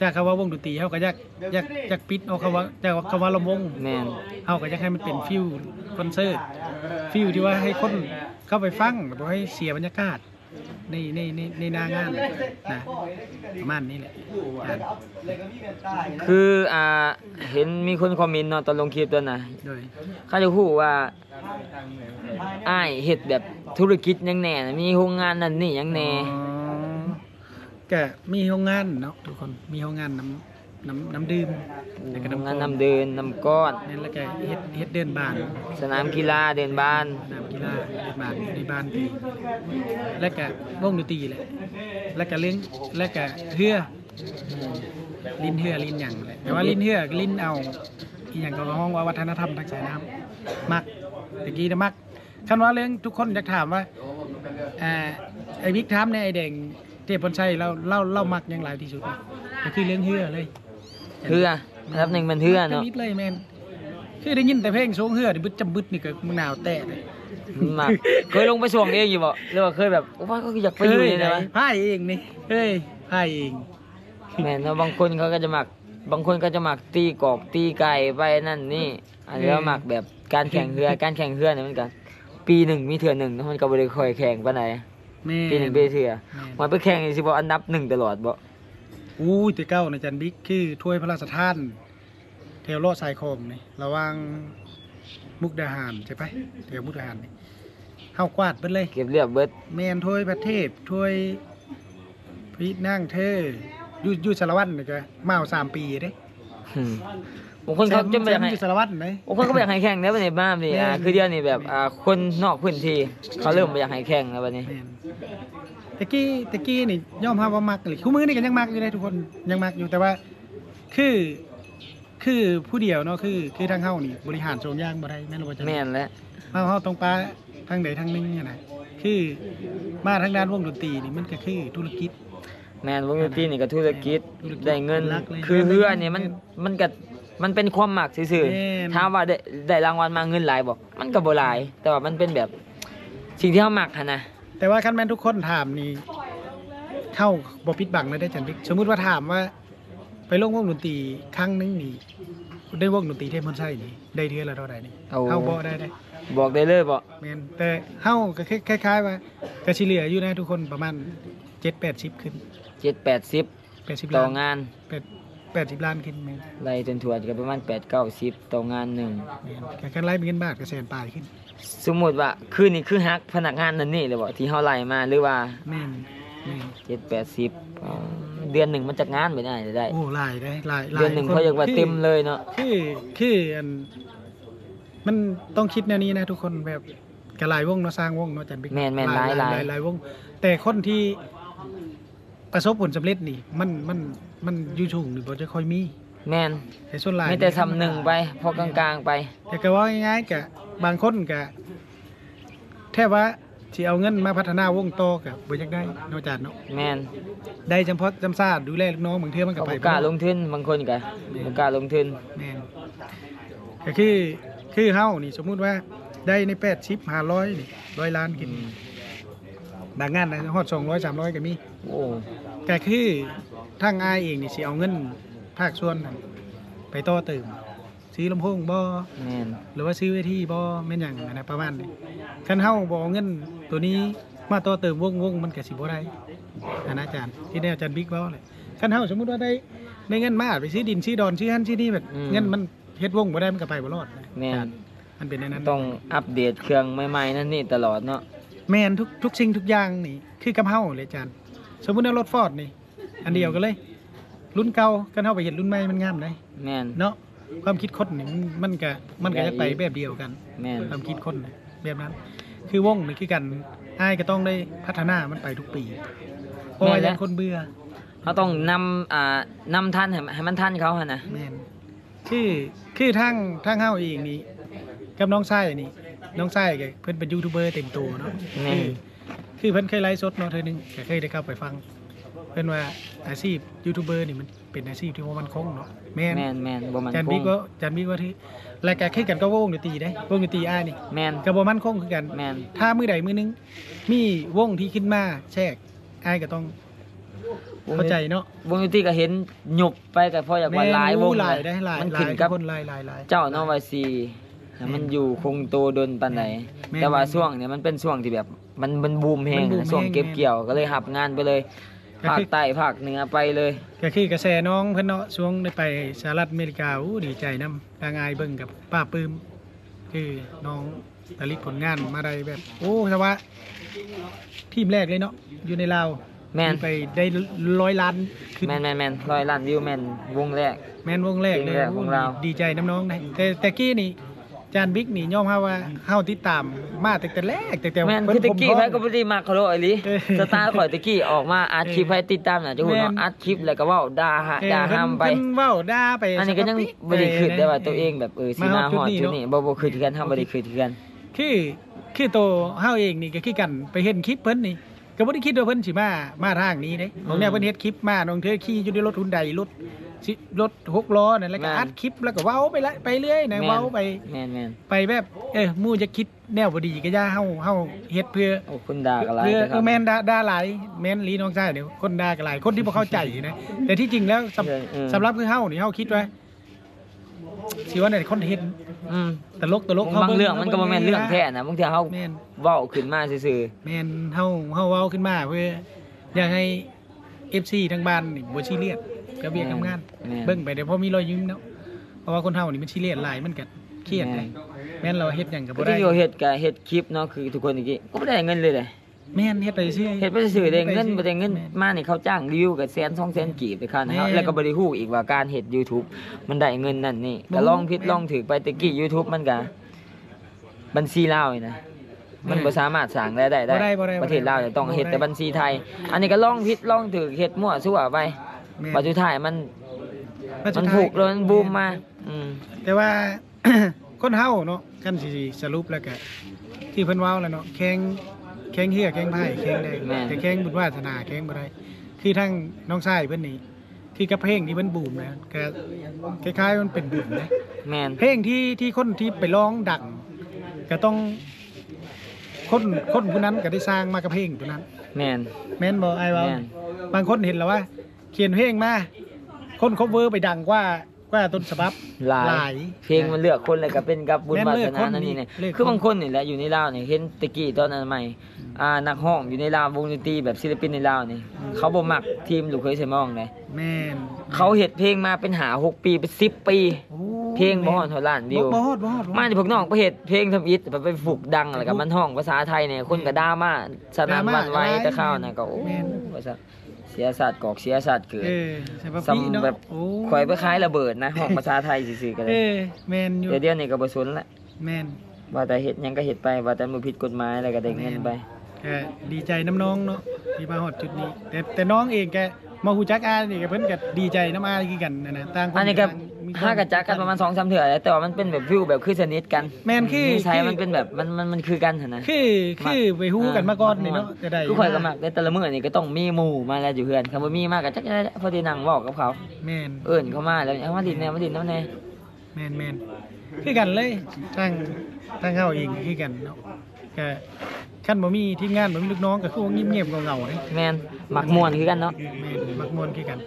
จากคำว่าวงดนตรีเขาก็อยากอยากอยากปิดเอาคำว่าจากคำว่าลำวง แม่นเขาก็อยากให้มันเป็นฟิลคอนเสิร์ตฟิลที่ว่าให้คนเข้าไปฟังบ่ให้เสียบรรยากาศ ในในในในหนางานนะประมาณนี้แหละอ่านคืออ่าเห็นมีคนคอมเมนต์เนาะตอนลงคลิปตัวน่ะโดยเขาจะพูดว่าอ้ายเฮ็ดแบบธุรกิจหยังแหน่น่ะมีโรงงานนั่นนี่หยังแหน่ อ๋อก็มีโรงงานเนาะทุกคนมีโรงงานน้ำ น้ำน้ำดื่มแล้วก็โรงน้ำงานก้อนนำเดินนำก้อนนั่นแล้วก็เฮ็ดเฮ็ดเดินบานสนามกีฬาเดินบ้าน สนามกีฬาเดินบานในบ้านตีแล้วก็วงดนตรีแหละแล้วก็เลี้ยงแล้วก็เฮือลิ้นเฮือลิ้นหยังแหละแต่ว่าลิ้นเฮือลิ้นเอาอีหยังก็ห้องว่าวัฒนธรรมทางสายน้ำมักตะกี้นะมักคันว่าเรื่องทุกคนอยากถามว่าอ่าไอ้บิ๊กถามเนี่ยไอ้แดงเทพพลชัยเราเล่าเล่ามักหยังหลายที่สุดก็คือเรื่องเฮือเลย เฮืออันดับหนึ่งเป็นเฮือเนาะมิดเลยแมนคือได้ยินแต่เพลงโซงเฮือนี่บึดจำบึดนี่ก็มึงหนาวแตะเลยมากเคยลงไปส่วงเองอยู่บ่หรือว่าเคยแบบโอ้ว่าก็อยากไปอยู่นี่นะวะพ่ายเองนี่เฮ้ยพ่ายเองแม่นเนาะบางคนเขาก็จะหมัก บางคนก็จะหมักตีกอกตีไก่ไปนั่นนี่อันนี้ก็หมักแบบการแข่งเรือการแข่งเรือเนี่ยเหมือนกัน ปีหนึ่งมีเถื่อหนึ่งเนาะมันก็บ่ได้ค่อยแข่งปานใดแม่ปีหนึ่งปีเถื่อมันไปแข่งนี่สิบ่อันดับหนึ่งตลอดบ่ อู้ยแต่เก้าในะจันบิ๊กคือถ้วยพระราชทานแถวลอดสายคลองนี่ระหว่างมุกดาหารใช่ปะแถวมุกดาหารนี่เฮากวาดเบิดเลยเก็บเรียบเบิดแมนถ้วยประเทศถ้วยพี่นั่งเธออยู่อยู่สารวัตรนี่ก็มาเอาสามปีเด้อืมบางคนเขาจะไม่อยากแซมให้อยู่สารวัตรไหนบางคนก็ไม่อยากให้แข่งแล้วบัดนี้บ้านนี่อ่าแม่นคือเดี๋ยวนี้แบบอ่าคนนอกพื้นที่เขาเริ่มไม่อยากให้แข่งแล้วบัดนี้แม่น ตะกี้ตะกี้นี่ย่อมรับว่ามักเลยคู่มือนี่ก็ยังมักอยู่เลยทุกคนยังมักอยู่แต่ว่าคือคือผู้เดียวเนาะคือคือทางเฮานี่บริหารโซนย่างบ่ได้แม่นบ่จะแม่นแล้วเฮาเฮาต้องปลาทางใดทางหนึงเนี่ยนะคือมาทางด้านวงดนตรีนี่มันก็คือธุรกิจ แม่นวงดนตรีนี่ก็ธุรกิจธุรกิจได้เงินเป็นหลักเลยคือเฮือนี่มันมันก็มันเป็นความหมักซื่อแม่น ๆถามว่าได้ได้รางวัลมาเงินหลายบ่มันก็บ่หลาย แต่ว่ามันเป็นแบบ สิ่งที่เฮามักหั่นนะ แต่ว่าคันแม่นทุกคนถามนี่เข้าบ่ปิดบังเลยได้จันพิกสมมุติว่าถามว่า ไปลงวงดนตรีครั้งหนึงนี่ได้วงดนตรีเทพมนต์ไส้นี่ได้เดือนละเท่าไหร่นี่เอา เฮาบ่ได้ได้บอกได้เลยบ่แม่นแต่เฮาก็คล้ายๆว่าก็สิเหลืออยู่นะทุกคนประมาณ7 80ขึ้น7 80 80ต่อล้านงาน8 80ล้านขึ้นแม่นไล่จนถวดก็ประมาณ8 90ต่องานหนึ่งแม่นก็คันไล่เป็นเงินบาทก็แสนปลายขึ้น สมมุติว่าคืนนี้คือฮักพนักงานนั่นนี่เลยบ่ที่เฮาไล่มาหรือว่าแม่นแม่น7 80อ๋อเดือนหนึ่งมันจักงานไม่ได้ได้โอ้หลายได้หลายหลายเดือนหนึ่งเขาอยากว่าคือเต็มเลยเนาะคือคืออันมันต้องคิดแนวนี้นะทุกคนแบบกระลายวงเนาะสร้างวงเนาะจันบิ๊กแม่นแม่นหลายหลายหลายวง แต่คนที่ประสบผลสำเร็จนี่ มันมันมันอยู่สูงนี่บ่จะค่อยมี แม่นแต่ส่วนหลายไม่แต่ทำหนึ่งไป พอกลางๆไป แต่ก็ว่าง่ายๆกะบางคนกะแทบว่าสิเอาเงินมาพัฒนาวงต่อกับบ่อยากได้เนาะจานเนาะแม่นได้เฉพาะจำซาดดูแลลูกน้องบางเทื่อมันก็เขาไปบ่กล้าลงทุนบางคนก็บ่กล้าลงทุนแม่นก็คือคือเฮานี่สมมุติว่าได้ใน80 500นี่100ล้านกินบางงานนะฮอด200 300ก็มี โอ้ ก็คือทางอายเองนี่สิเอาเงิน ภาคส่วนนั้นไปต่อเติมซื้อลำโพงบ่แม่นหรือว่าซื้อเวทีบ่แม่นหยังอะนะประมาณนี้คันเฮาบ่เอาเงินตัวนี้มาต่อเติมวงวงมันก็สิบ่ได้อะนะอาจารย์ที่ได้อาจารย์บิ๊กเว้าเลยคันเฮาสมมุติว่าได้ได้เงินมาไปซื้อดินซื้อดอนซื้อหันซื้อนี่แบบเงินมันเฮ็ดวงบ่ได้มันก็ไปบ่รอดนะแม่นมันเป็นในนั้น ต้องอัปเดตเครื่องใหม่ๆนั่นนี่ตลอดเนาะ แมนทุกทุกสิ่งทุกอย่างนี่คือกับเฮาเลยอาจารย์สมมุติเอารถฟอร์ดนี่ อันเดียวกันเลย รุ่นเก่ากันเฮาไปเห็นรุ่นใหม่มันงามได้แม่นเนาะความคิดคนนี่มันมันก็มันก็จะไปแบบเดียวกัน แม่นความคิดคนน่ะแบบนั้น คือวงนี่คือกันอ้ายก็ต้องได้พัฒนามันไปทุกปีเพราะว่าอย่างคนเบื่อเขาต้องนำอ่านำทันให้ให้มันทันเขาหั่นน่ะแม่นคือคือทางทางเฮาเองนี่กับน้องชายนี่ น้องชายก็เพิ่นเป็นยูทูบเบอร์เต็มตัวเนาะแม่คือนคือเพิ่นเคยไลฟ์สดเนาะเธอหนึงก็เคยได้เข้าไปฟังเพิ่นว่าอาชีพยูทูบเบอร์นี่มันเป็นอาชีพที่ว่ามันคงเนาะแม่นแม่นแม่นบ่มันจันคบิ๊งกว่าจันบิ๊กว่าที่รายการคือกันก็วงดนตรีได้วงดนตรีอ้ายนี่แม่นก็บ่มันคงคือกัน แม่นถ้ามือใดมือนึงมีวงที่ขึ้นมาแทรกอ้ายก็ต้องเข้าใจเนาะวงดนตรีก็เห็นหยบไปก็เพราะอยากว่าหลายวงหลายเลยได้หลายมันหลาขึ้นยกับคนหลายหลายหลาย เจ้าเนาะว่าสิให้มันอยู่คงโตดนปานใดแม่นแต่ว่าช่วงเนี้ยมันเป็นช่วงที่แบบ มันมันบูมแฮงมันบูมนะช่วงแฮงเก็บเกี่ยวก็เลยหับงานไปเลยก็ ภาคคือใต้ภาคเหนือไปเลย ก็คือกระแสน้องเพิ่นเนาะช่วงได้ไปสหรัฐอเมริกาอู้ดีใจนํทางอายเบิ่งกับป้าปื้ม คือน้องผลิตผลงานมาได้แบบ โอ้แต่ว่าทีมแรกเลยเนาะอยู่ในลาวแม่นที่ไปได้ร้อยล้านขึ้นแม่นแม่นแม่นร้อยล้านวิวแม่นวงแรก แม่นวงแรกเลยเพลงแรกของเราโดีใจน้ำน้องนะแต่แต่กี้นี่ จานบิ๊กนี่ยอมรับว่าเฮาติดตามมาตั้งแต่แรกตั้งแต่แม่นเพิ่คือตะกี้ผมไผท้องก็บ่ได้มักเขาโลไอ้ลิเออสไตล์ข่อยตะกี้ออกมาอัดคลิปให้ติดตามน่ะจะฮู้เนาะแม่นอัดคลิปแล้วก็เว้าด่าฮะเออด่าห้ามไปเพิ่นเว้าด่าไปอันนี้ก็ยังบ่ได้คิดได้ว่าตัวเองแบบเออสิมาฮอดจุดนี้เาะบ่บ่คิดคือกันเฮาบ่ได้คิดคือกันคือคือตัวเฮาเองนี่ก็คือกันไปเห็นคลิปเพิ่นนี่ ก็บ่ได้คิดว่าเพิ่นสิมามาทางนี้เด้ของเนี่ยเพิ่นเฮ็ดคลิปมาน้องเธอขี่อยู่ในรถหุ่นใดรถสิรถหกล้อนั่นแล้วก็แม่น อัดคลิปแล้วก็เว้าไปละไปเรื่อยนะแม่นเว้าไปแม่นแม่นไปแบบเออหมู่จะคิดแนวบ่ดีก็อย่าเฮาเฮาเฮ็ดเพื่อ โอ้คุณด่าก็หลายเพื่อแต่คเอรับ อแม่นด่าด่าหลายแม่นลีน้องชายเดี๋ยวคนด่าก็หลายคนที่บ่เข้าใจนะ แต่ที่จริงแล้วสำเออเออ สำหรับคือเฮานี่เฮาคิดว่า สิว่าในคอนเทนต์อืมตลกตลกบางเรื่องมันก็บ่แม่นเรื่องแท้นะบางเทีเฮาแม่นเว้าขึ้นมาซื่อแม่นเฮาเฮาเว้าขึ้นมาเพื่ออยากให้ FC ทั้งบ้านนี่บ่ซีเรียสกับเวียกกับงานแม่นเบิ่งไปเดี๋ยวพอมีรอยยิ้มเนาะเพราะว่าคนเฮานี่มันซีเรียสหลายมันก็เครียดเลยแม่นเราเฮ็ดหยังก็ๆบ่ได้ ที่เราเฮ็ดก็เฮ็ดคลิปเนาะคือทุกคนเมื่อกี้ก็บ่ได้เงินเลยเลย แม่นเฮ็ดไปซื่อ เฮ็ดไปซื่อๆได้เงินบ่ได้เงินแม่มานี่เขาจ้างรีวิวก็แสน2แสนกีบไปคันแม่เฮาแล้วก็บ่ได้ฮู้อีกว่าการเฮ็ด YouTube มันได้เงินนั่นนี่ก็ลองผิดแม่ลองถูกไปแต่กี้ YouTube มันก็บัญชีลาวนี่นะ มันบ่สามารถสร้างรายได้ได้บ่ได้บ่ได้บ่ได้ประเทศลาวเนี่ยต้องบ่ได้เฮ็ดแต่บัญชีไทย อันนี้ก็ลองผิดลองถูกเฮ็ดมั่วซั่วไปแม่นปัจจุท้ายมันปัจจุมันท้ายถูกแล้วมันบูมมา อืมแต่ว่า คนเฮาเนาะกันสิสรุปแล้วก็ที่เพิ่นเว้าแล้วเนาะแข่ง แข่งเฮียแข่งไพ่แข่งได้แม่น แต่แข่งบุญวาสนาแข่งบ่ได้คือทั้งน้องชายเพิ่นนี่คือกับเพลงที่เพิ่นบูมนะก็คล้ายๆมันเป็นบุญนะ แมนเพลงที่ที่คนที่ไปร้องดังก็ต้องคนคนผู้นั้นก็ได้สร้างมากับเพลงตัวนั้น แมน แม่นบ่ไอ้ายเว้าแม่น บางคนเห็นแล้วว่า เขียนเพลงมาคนคบเวอร์ไปดังกว่ากว่าต้นฉบับ หลาย หลายเพลงมันเลือกคนเลยก็เป็นกับบุญแม่นวาเลืสอกนาคนนั่นนี่เนี่ยเลือกคือบางคนนี่แหละอยู่ในลาวนี่เห็นตะกี้ตอนนั้นใหม่ อ่านักร้องอยู่ในลาววงดนตรีแบบศิลปินในลาวนี่ เขาบ่มักทีมลูกเคยใส่มองเลยแม่นเขาเฮ็ดเพลงมาเป็นหาหกปีเป็นสิบปี โอ้เพลงบ่ฮอดเท่าล้านวิวบ่ฮอดบ่ฮอดบ่ฮอด มาที่พวกน้องไปเฮ็ดเพลงทำอิฐไปไปฝึกดังแล้วก็มันห้องภาษาไทยเนี่ยคนก็ด่ามาสนั่นหวันไหวแต่ข้าวน่ะก็โอ้แม่น ว่าซะเสียศาสตร์กอกเสียศาสตร์เกิด เออใช่ป่ะซ้ำพี่เนาะแบบโอ้ข่อยไปคล้ายระเบิดนะห้องภาษาไทยซื่อๆก็เลเอยอแม่นอยู่เดี๋ยวเดี๋ยวนี้ก็บ่สนละแม่น ว่าแต่เฮ็ดหยังก็เฮ็ดไปว่าแต่บ่ผิดกฎหมายแล้วก็ได้เงินไป ก็ดีใจน้ำน้องเนาะที่มาฮอดจุดนี้ แต่แต่น้องเองแกมาฮู้จักอานี่ก็เพิ่นก็ดีใจน้ำอาคือกันนะนะต่างคนอันนี้ก็ต่างมีควม ห้ากระจักกันประมาณ2-3เทื่อแล้วแต่ว่ามันเป็นแบบฟิวแบบคือสนิทกันแม่นคือนิสัยคือ มันเป็นแบบมันมันมันคือกันหั่นนะคือคือไปฮู้กันมาก่อนนี่เนาะก็ได้คือข่อยก็มักแต่แต่ละมื้อนี่ก็ต้องมีหมู่มาแล้วอยู่เฮือนคำว่ามีมากก็จักได้พอดีนั่งเว้ากับเขา แม่น เอิ้นเขามาแล้วเอามาดินแน่มาดินน้ำแน่แม่นแม่นคือกันเลยทางทางเฮาเองคือกันเนาะ ก็คันบ่มีทีมงานบ่มีลูกน้องก็คือว่าเงียบๆเหงาๆเด้แม่นมักม่วนคือกันเนาะแม่นมักม่วนคือกัน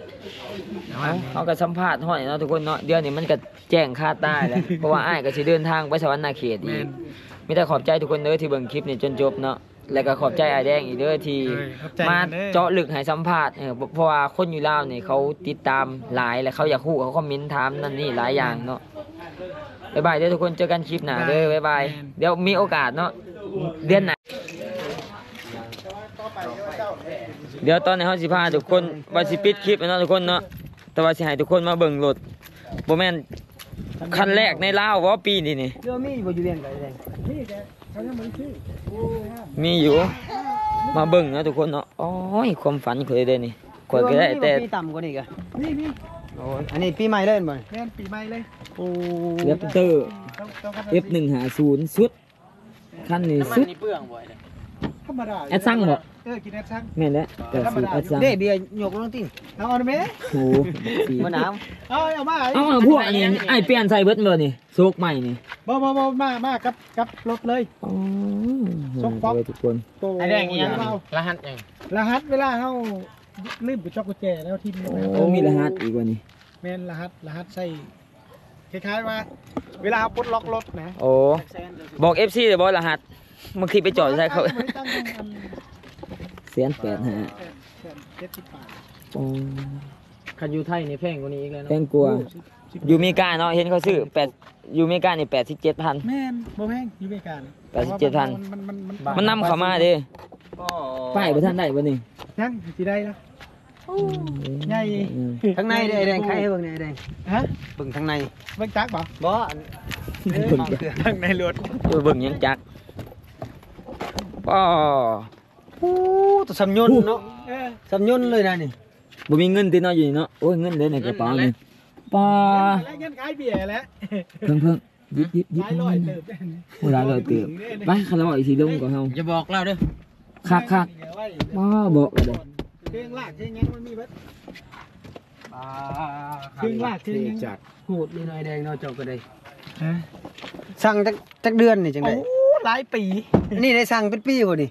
แต่ว่าเอาเขาก็สัมภาษณ์ห้อยเนาะทุกคนเนาะเดี๋ยวนี้มันก็แจ้งค่าตายแล้วเพราะว่าอ้ายก็สิเดินทางไปสวรรค์นาเขตอีแม่กน มีแต่ขอบใจทุกคนเด้อที่เบิ่งคลิปนี่จนจบเนาะแล้วก็ขอบใจอ้ายแดงอีกเด้อที่ เอ้ยขอบใจมาเด้อ เจาะลึกให้สัมภาษณ์เออเพราะว่าคนอยู่ลาวนี่เขาติดตามหลายและเขาอยากฮู้เขาคอมเมนต์ถามนั่นนี่หลายอย่างเนาะบ๊ายบายเด้อทุกคนเจอกันคลิปหน้าเด้อบ๊ายบายแม่นเดี๋ยวมีโอกาสเนาะ เดือนหน้าเดี๋ยวตอนนี้เฮาสิพาทุกคนว่าสิปิดคลิปเนาะทุกคนเนาะแต่ว่าสิให้ทุกคนมาเบิ่งรถบ่แม่นคันแรกในลาวว่าปีนี้นี่เรือมีบ่อยู่เรียนกันแดงนี่แกเขายังไม่ได้ชื่อโอ้ยมีอยู่ มาเบิ่งเนาะทุกคนเนาะโอ้ยความฝันข่อยเด้นี่ข่อยก็ได้แต่ปีต่ำกว่านี้กะนี่นี่โอ้อันนี้ปีใหม่เล่นบ่แม่นปีใหม่เลยโอ้แรปเตอร์ต้องต้องคัด F150 สุด คันนี้สุดนี่เปลืองบ่เนี่ยธรรมดาแอดซังบ่เออกินแอดซังแม่นแล้วแต่สูตรแอดซังเด้เบียร์ยกลงติเอาเอาได้ไหมโอ้สีบ่น้เอาเอามาเอ้าเอาพวกอันนี้ไอ้เปลี่ยนใส่เบิดบ่นี่โซกใหม่นี่บ่บ่บ่มามากับกับรถเลย อ๋อซกป๊อกเดี๋ยวทุกคนโตำไอ้แดงอีหยังเอารหัสหยังรหัสเวลาเฮาลืมไปช็อกกุญแจแล้วทีมโอ้มีรหัสอีกว่านี่แม่นรหัสรหัสใส่ คล้ายๆว่า เวลาเฮาปลดล็อกรถนะโอ้บอก FC เดี๋ยวบอกรหัสบางทีไปจอดใส่เขาไม่ได้ตั้งอันเสียนแปดฮะเจ็ดสิบบาทโอ้คันอยู่ไทยนี่แพงกว่านี้อีกแล้วแพเนาะงกลัวาอยู่อเมริกาเนาะเห็นเขาซื้อแปดอยู่อเมริกานี่แปดสิบเจ็ดพัน แม่นบ่แพงอยู่อเมริกาแปดสิบเจ็ดพัน มันมันมันมันนำเข้ามาเด้ป้ายประท่านได้บ่นี่ยังสิได้ละ ใหญ่อืมข้างในเด้ไอ้แดงใครให้เบิ่งเนี่ยไอ้แดงฮะเบิ่งข้างในเบิ่งจักบ่บ่อันเบิ่งจักทางในรถเออเบิ่งหยังจักป้อโอ้ตัวสำยนต์เนาะเออสำยนต์เลยนะนี่บ่มีเงินติเนาะอยู่นี่เนาะโอ้ยเงินเด้ในกระเป๋านี่ป้าแล้วเงินขายเบียร์แล้วเพิ่งเพิ่งยิบยิบยิบขายร้อยเติบโอ้ยหลายร้อยเติบไปคาราบอีกทีลงก่อนเฮาอย่าบอกเราเด้อคักคักเดี๋ยวไว้ป้าบอกเลย เครื่องลากเครื่องยังมันมีเบิดครึ่งลากครึ่งยังจัดโหดนี่หน่อยแดงเนาะเจ้าก็ได้ฮะสั่งจักจักเดือนนี่จังโอ้ได๋หลายปี นี่ได้สั่งเป็นปีกว่านี่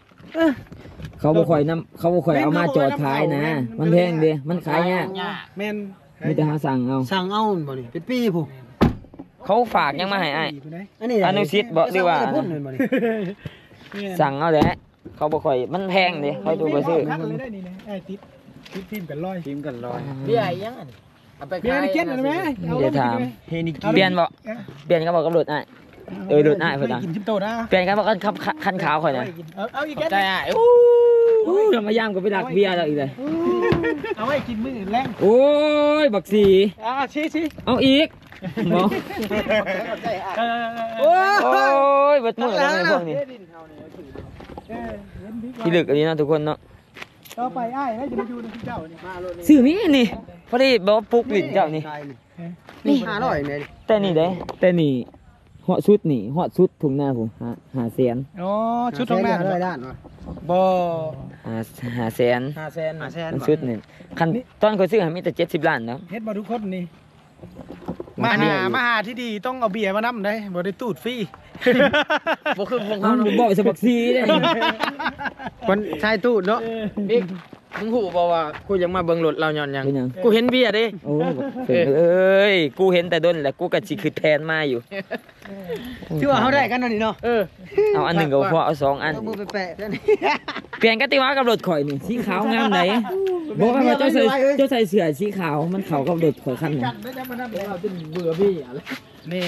เขาบ่ค่อยนํเขาบ่ค่อยเอามาจอดขายนะ มันแพงเด้มันขายยากแม่นมีแต่หาสั่งเอาสั่งเอาบ่นี่เป็นปีผู้เขาฝากยังมาให้อ้ายอยู่ไหนอันนี้อนุชิตบ่หรือว่าสั่งมแต่พุ่นเลยบ่นี่แม่นสั่งเอาแหละ เขาบ่ค่อยมันแพงเด้เขาดูบ่ซื้อคักเลยได้นี่นะไอ้ติดติดฟิล์มกันร้อยทีมกันร้อยเบี้ยอีหยังอันนี้เอาไปเบียขายร์เก็ตหน่อยไหมเอาเดี๋ยวถามเฮนิกิ เปลี่ยนบ่เปลี่ยนก็บอกกับรถอ้าย เออโดดหน้าเพิ่นนะกินชิมโตนะเปลี่ยนกันบอกกันขับคันขาวข่อยนะเอาเอาอีกแก๊สใจอะอู้เรามายามก็ไปดักเบียร์แล้วอีกเลยเอาไว้กินมื้อแรงโอ้ยบักสีอ่าชี้ชี้เอาอีกบ่เออโอ้โอ้ยเบิดมือแล้วไอ้พวกนี้เออเห็นดีกว่าที่ลึกอันนี้เนาะทุกคนเนาะต่อไปอ้ายให้จะมาอยู่ในที่เจ้านี่มาโลดนี่ซื้อมีนี่พอดีบอกว่าปลุกลิ้นเจ้านี่นี่ห้าร้อยเนี่ยแต่นี่เด้แต่นี่ เหาะชุดนี่เหาะชุดถุงหน้าผมหาหาแสนอ๋อชุดทองหน้าร้อยด้านวะบ่หาหาแสนห้าแสนห้าแสนมันชุดนี่คันตอนเขาซื้อให้มีแต่70ล้านเนาะเฮ็ดมาทุกคนนี่มัมานเบียร์หาอยู่มาหาที่ดีต้องเอาเบียร์มานํได้บ่ได้ตูดฟรีบ่คือพวกเอ้าเขาบ่บอกสบักซีเด้คนชายตู้เนาะบิ๊ก มึงหูบอกว่ากูยังมาเบิ่งรถเราย้อนยัง เป็นหยัง กูเห็นเบียร์เด้โอ้บักเพิ่นเอ้ยกูเห็นแต่ด้นแหละกูก็สิคือแทนมาอยู่ ที่ว่าเขาได้กันนั่นนี่เนาะเออ เอาอันหนึ่งก็พอเอาสองอัน เอามือไปแปะเพื่อนเปลี่ยนกติวากับรถข่อยนี่สีขาวงามไหนบอกว่าเจ้าใส่เจ้าใส่เสื้อสีขาวมันเข้ากับรถข่อยคันนี้เราจนเบื่อบี้อะไรนี่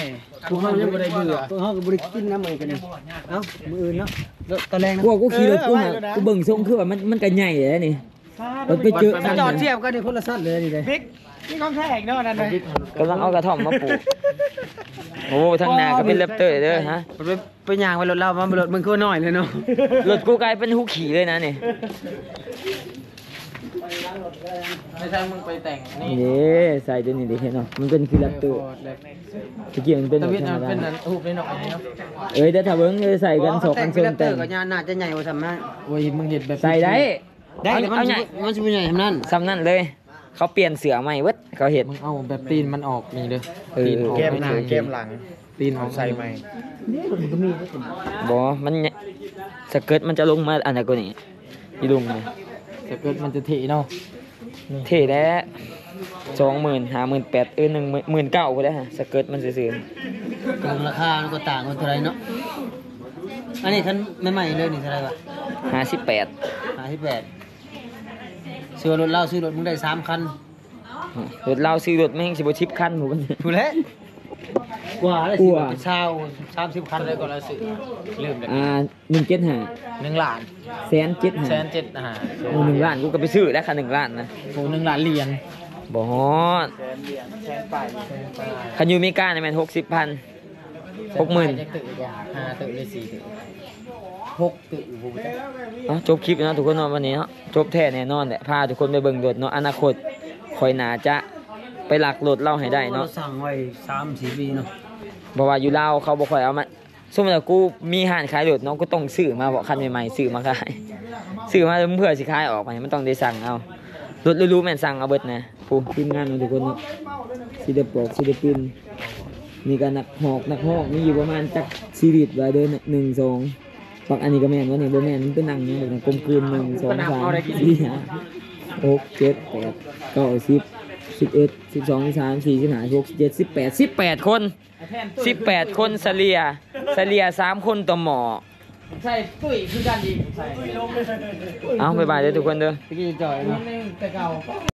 พวกเขายังบ่ได้เบื่อพวกเขาก็บ่ได้กินน้ำเหมือนกันนี่เอ้ามืออื่นเนาะแล้วตอนแรกนะพวกกูขี่รถกูหากูเบิ่งทรงคือว่ามันมันก็ใหญ่เลยนี่ รถไปเจอมันจอดเทียบกันนี่คนละสั้นเลยนี่เลยบิ๊กนี่ของแท้อีกเนาะนั่นเลยกำลังเอากระท่อมมาปลูกโอ้ทางหน้าก็เป็นแรปเตอร์เด้อฮะมันไปไปย่างไปรถเรามันรถมึงคือน้อยเลยเนาะรถกูกลายเป็นหูขี่เลยนะนี่ไม่ใช่มึงไปแต่งนี่นี่ใส่ตัวนี้ดิเห็นเนาะมันเป็นคือแรปเตอร์ตะกี้มันเป็นตะแบบวิทธรรมเป็นดานั้นหูเป็นหน่อยเนาะเอ้ยเดี๋ยวถ้าเบิ่งเอ้ยใส่กันสองกันเป็เชินงแรปเตอแต่งร์ก็ยานน่าจะใหญ่กว่าสำนักโอ้ยมึงเห็นแบบใส่ได้ ได้แต่มันเอาสิใหญ่ มันสิบ่ใหญ่ทำนั้นซ้ำนั่นเลย เขาเปลี่ยนเสือใหม่เว้ยเขาเห็น มึงเอาแบบตีนมันออกนี่เด้อเออ ตีนออกแก้มหน้าแก้มหลังตีนออกใส่ใหม่บอมันเนี่ยสเกิร์ตมันจะลงมาอันไหนกว่านี้อีลุงเนี่ยแต่เกิดมันจะเทเนาะเท่แล้วสองหมื่นห้าหมื่นแปดเออหนึ่งหมื่นเก้าก็ได้ฮะสเกิร์ตมันซื้อราคามันก็ต่างกันเท่าไหร่เนาะ อันนี้คันใหม่ๆเลยนี่เท่าไหร่วะห้าสิบแปด58 ซื้อรถเล่าซื้อรถมึงได้สามคันรถเราซื้อรถไม่ให้สิบชิปคันหมูกันถูกแล้วกว่าแล้วกสิว่าเป็นเช้าสามสิบคันเลยก็ละสื่อลืมเลยอ่าหนึ่งเจ็ดห้าหนึ่งล้านแสนเจ็ดห้าแสนเจ็ดอ่าโอ้หนึ่งล้านกูก็ไปซื้อแล้วค่ะหนึ่งล้านนะโอ้หนึ่งล้านเหรียญบ่ฮอดคันอยู่อเมริกาเนี่ยแมันหกสิบพันหกหมื่นจะตื่นกว่าห้าตื่นได้สี่ตื่น หกตื่นผมจะเนาะจบคลิปแล้วเนาะทุกคนเนาะวันนี้เนาะจบแท้แน่นอนแหละพาทุกคนไปเบิ่งรถเนาะอนาคตคอยหนาจะไปหลักรถเล่าให้ได้เนาะสั่งไว้สามสี่ปีเนาะเพราะว่าอยู่ลาวเขาบ่ค่อยเอามาสมมติว่ากูมีห้านขายรถเนาะก็ต้องซื้อมาบอกคันใหม่ๆซื้อมาขายซื้อมาเพื่อสิขายออกไปมันต้องได้สั่งเอารถรู้ๆแม่นสั่งเอาเบิดนะผู้ทีมงานเนาะทุกคนเนาะสิได้ปอกสิได้ปินนี่ก็นักหอกนักหอกมีอยู่ประมาณจักชีวิตว่าเดินหนึ่งสอง ปักอันนี้ก็แม่นว่านี่บ่แม่นมันเป็นหนังอย่างแบบนั้นกลมกลืนหนึ่งสองสามสี่ห้าหกเจ็ดแปดเก้าสิบสิบเอ็ดสิบสองสิบสามสี่สิบห้าหกเจ็ดสิบแปดสิบแปดคนสิบแปดคนเสลียเสลียสามคนต่อหมอใช่ตุ้ยคือกันดีใช่เอาบ๊ายบายเด้อทุกคนเด้อตะกี้จ่อยนะแต่เก่า